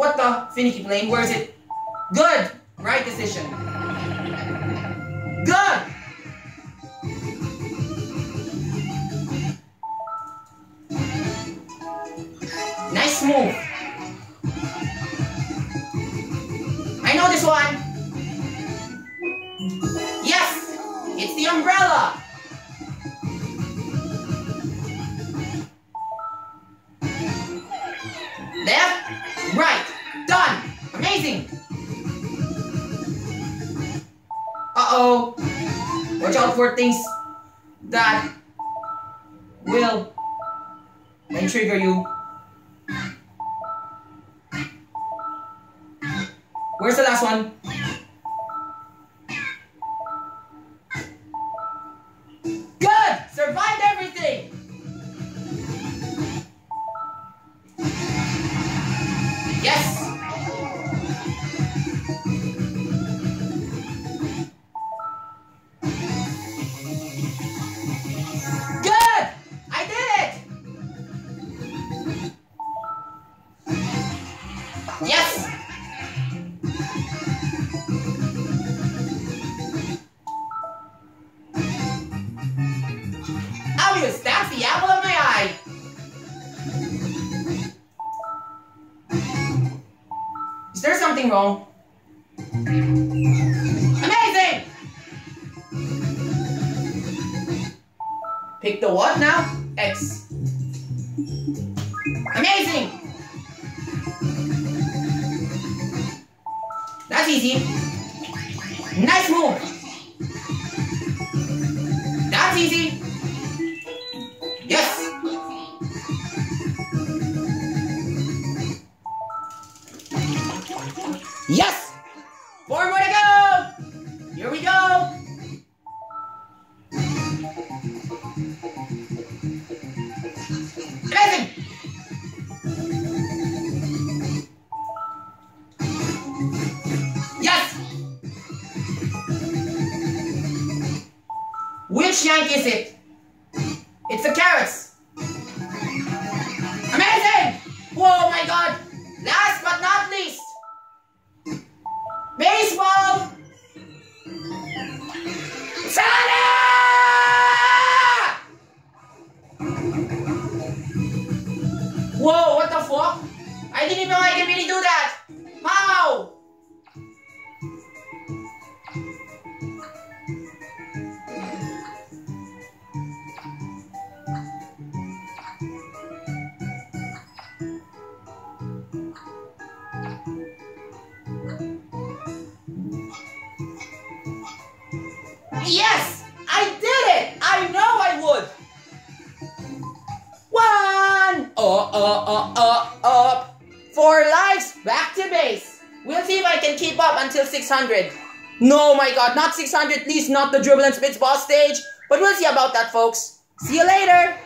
What the finicky plane? Where is it? Good! Right decision. Good! Nice move. I know this one. Yes! It's the umbrella! Amazing! Uh-oh! Watch out for things that will trigger you. Where's the last one? Good! Survived everything! Yes! Yes! Obvious, that's the apple of my eye! Is there something wrong? Amazing! Pick the what now? X. Amazing! Easy. Nice move! That's easy! Yes! Yes! Four more to go! Here we go! Amazing! Which yank is it? It's the carrots! Amazing! Oh my god! Last but not least! Baseball! Sana! Whoa, what the fuck? I didn't know I can really do that! How? Yes! I did it! I know I would! One! Uh, uh, uh, up. Four lives, back to base. We'll see if I can keep up until 600. No, my god, not 600, please, not the dribble and Spitz boss stage. But we'll see about that, folks. See you later!